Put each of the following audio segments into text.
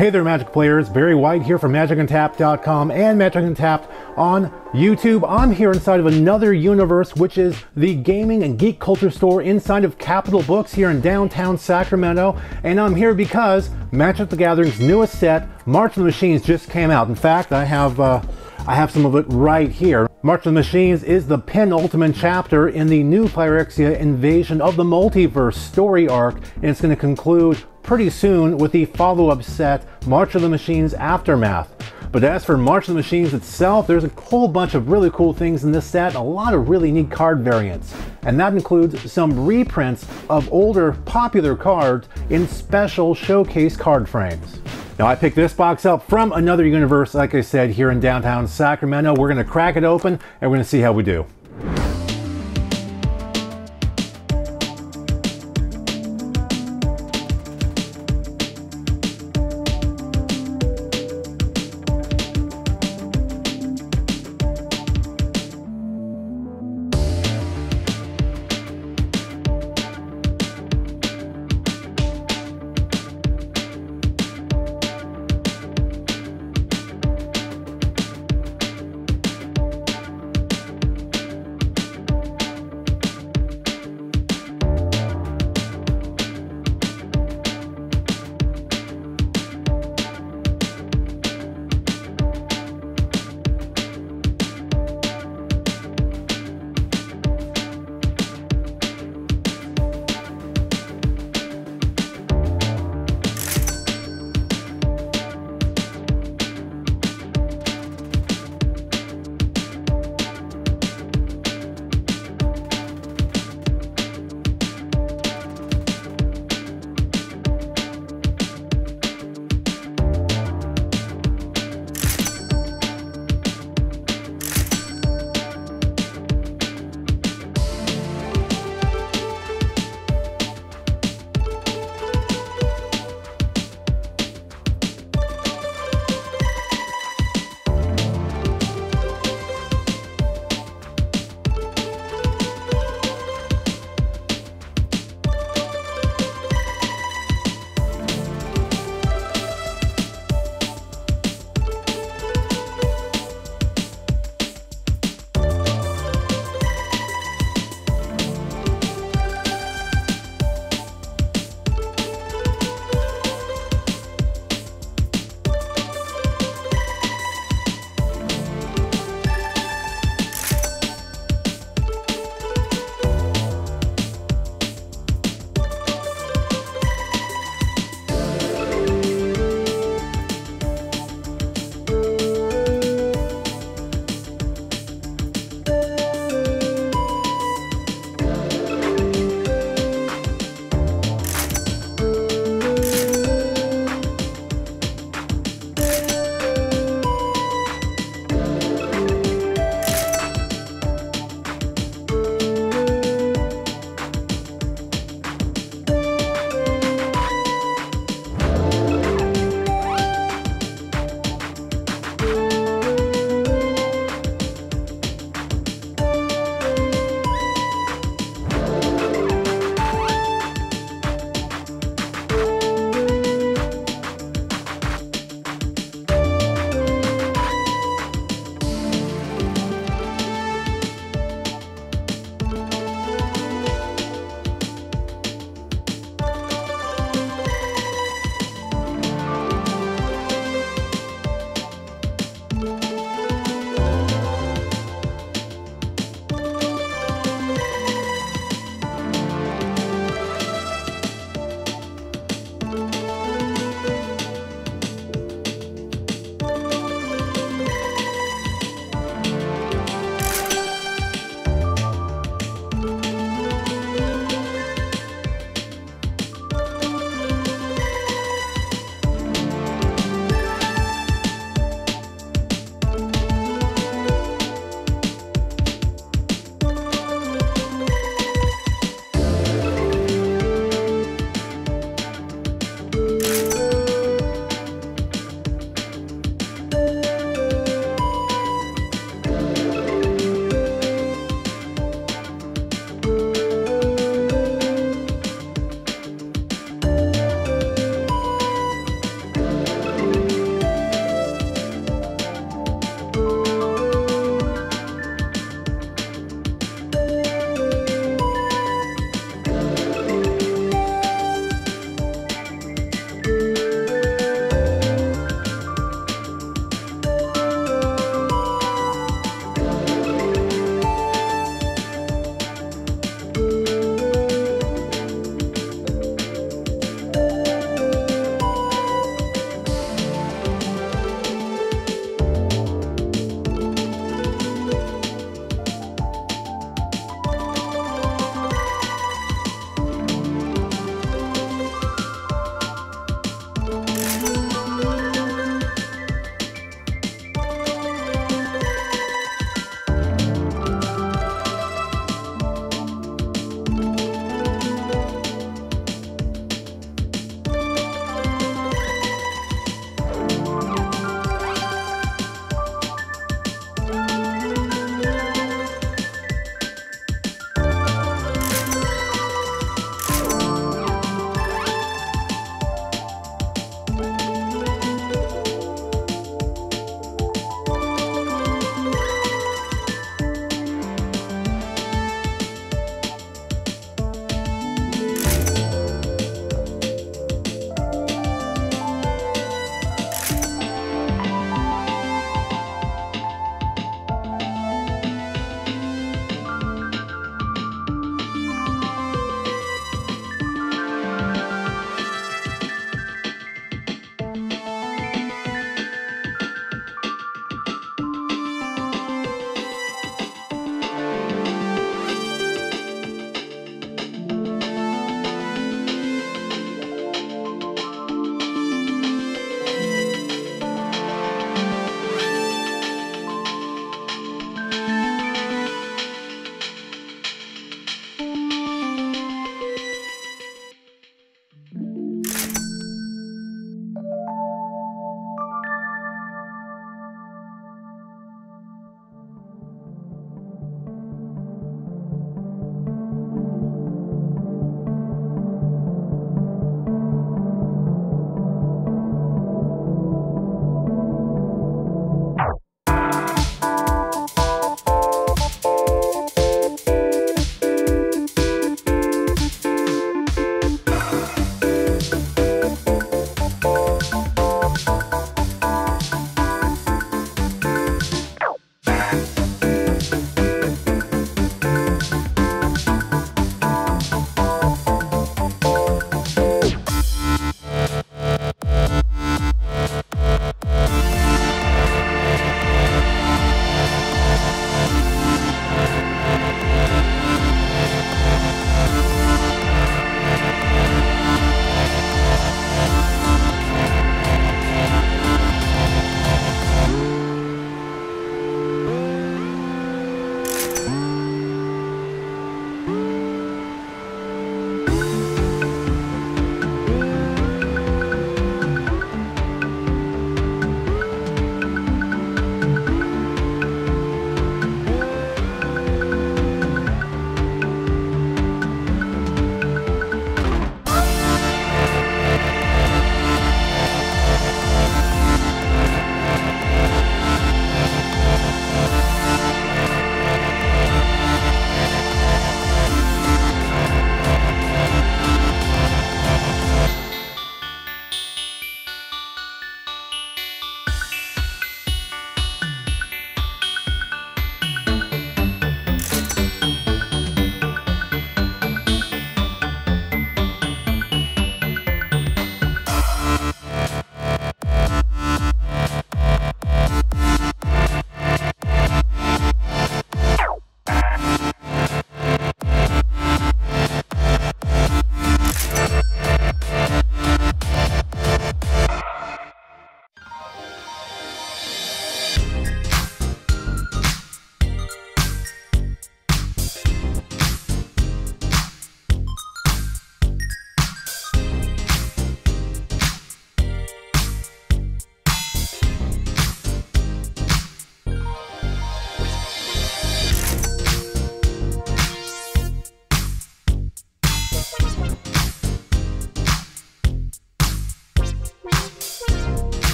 Hey there, Magic players. Barry White here from MagicUntapped.com and Magic Untapped on YouTube. I'm here inside of another universe, which is the gaming and geek culture store inside of Capitol Books here in downtown Sacramento. And I'm here because Magic the Gathering's newest set, March of the Machines, just came out. In fact, I have uh, I have some of it right here. March of the Machines is the penultimate chapter in the new Phyrexia Invasion of the Multiverse story arc, and it's going to conclude pretty soon with the follow-up set, March of the Machines Aftermath. But as for March of the Machines itself, there's a whole bunch of really cool things in this set, a lot of really neat card variants. And that includes some reprints of older popular cards in special showcase card frames. Now I picked this box up from another universe, like I said, here in downtown Sacramento. We're gonna crack it open and we're gonna see how we do.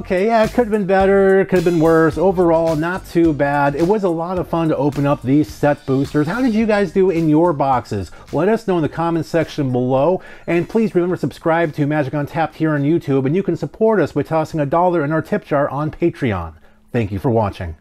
Okay, yeah, it could have been better, It could have been worse. Overall, not too bad. It was a lot of fun to open up these set boosters. How did you guys do in your boxes? Let us know in the comments section below. And please remember to subscribe to Magic Untapped here on YouTube, and you can support us by tossing a dollar in our tip jar on Patreon. Thank you for watching.